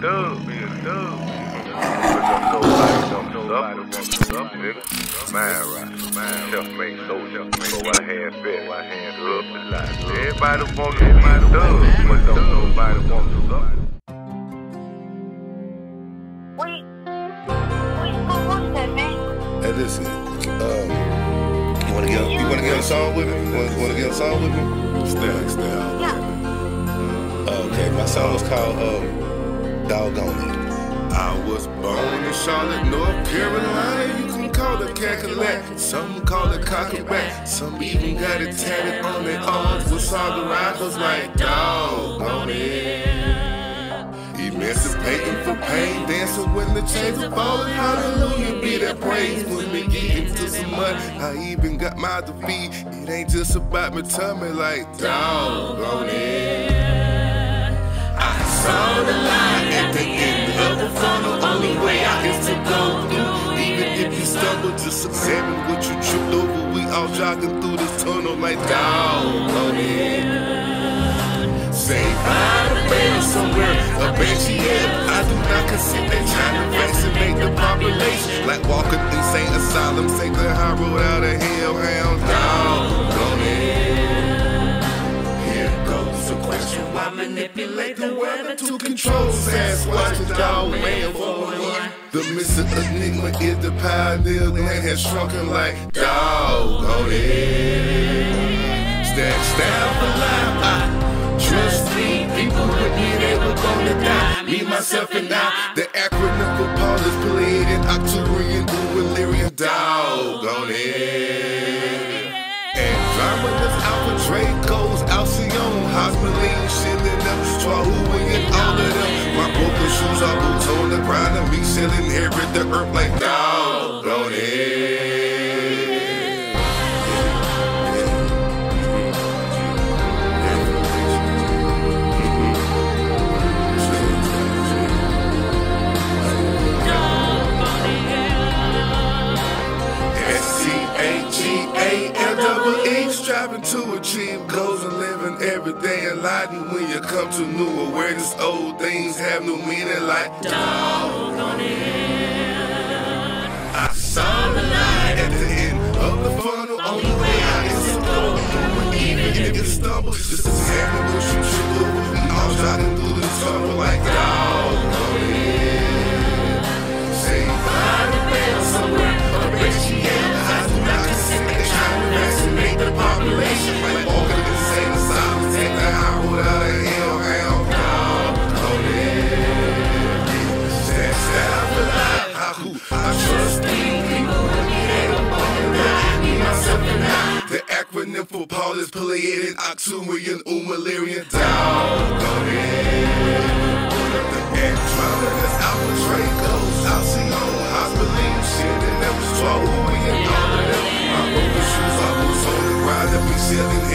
thug, be a thug. Nobody wants up, wants to up, nigga. Man, right, man. Self-made soldier, so I had bet, I had up the line. Everybody wants to be a thug, but don't nobody want to up. Wait, wait, what was that, man? Hey, listen. Um, you wanna get you wanna get a song with me? Wanna, wanna get a song with me? Stay, stay out. Yeah. Okay, my song was called um, "Doggone It." I was born in Charlotte, North Carolina. You can call it cackalack. Some call it cockback. Some even got it tatted on their arms. With all the rivals like dog it. Emancipating for pain, dancing when the chains are falling. Hallelujah, be that praise when we get into some mud. I even got my defeat. It ain't just about me, tell me like dog on it. Saw the light at the end of the funnel. Only way out is to go through. Even if you stumble, just examine what you tripped over. We all jogging through this tunnel like dog on it. Say by the bell somewhere, a banshee yeah. I do not they trying to vaccinate the population. Like walking insane asylum, say the high road out of hell, manipulate the weather to control Sasquatch and dog man for one? The missing enigma is the pineal gland has shrunken like dog on it. Stack staff alive. I trust me, people with me, they were gonna die. Me, myself, and I. The acronym for Paulus, Pleiadian, Arcturian, Uwilarian, dog on it. Andromedus, Alpha Dracos, Alcyone, Hosmeline, Shilling, Strahu, and all of them. My broken shoes are boots on the ground, and me selling inherit the earth like dog S-T-A-G-A-L-E-E Striving to achieve goals and living every day enlightened when you come to new awareness. Old things have no meaning like dog on it. I saw the light at the end of the funnel. Only way out is to go through it. Even if you stumble, just examine what you should do. All jogging through the tunnel like dog Paul is Pleiadian, Octumerian, Umalarian, down on it. Put up the Andromeda, Alcyon, and that was 12 million dollars. Shoes, I was on the ride we selling